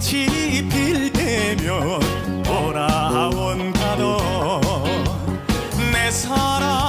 꽃이 필 때면 돌아온 가던 내 사랑.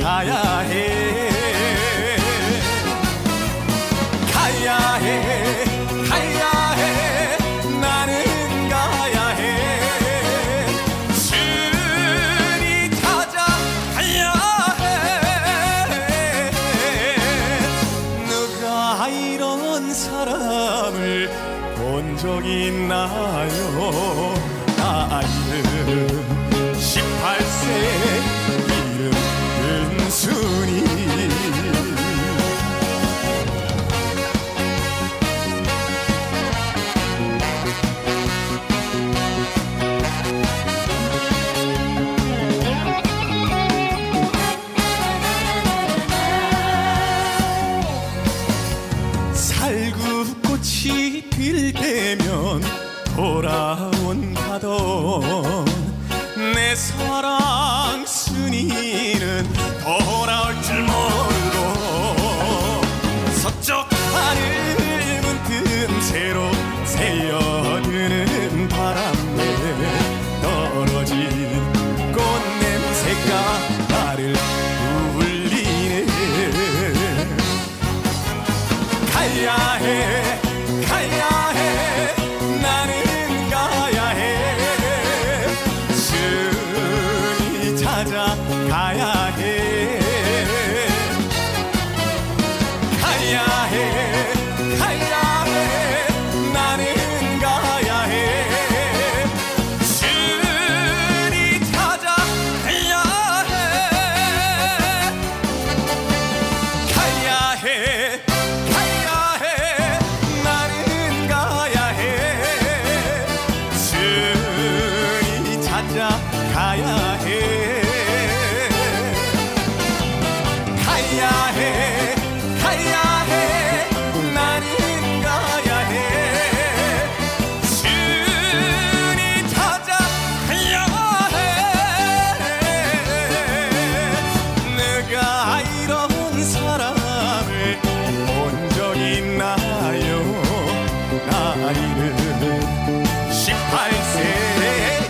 가야 해. 가야 해. 가야 해. 나는 가야 해. 순이 찾아 가야 해. 누가 이런 사람을 본 적 있나요? 나이는 18세 살구꽃이 필 때면 돌아온다던 내 사랑 순이는 돌아올 줄 모르고 서쪽 하늘 문틈 새로 새어 가야 해 가야 해 나는 가야 해. 순이 찾아 가야 해 가야 해. 가야 해 가야 해. 나는 가야 해. 순이 찾아 가야 해. 내가 이런 사람을 본 적 있나요? 나이는 18세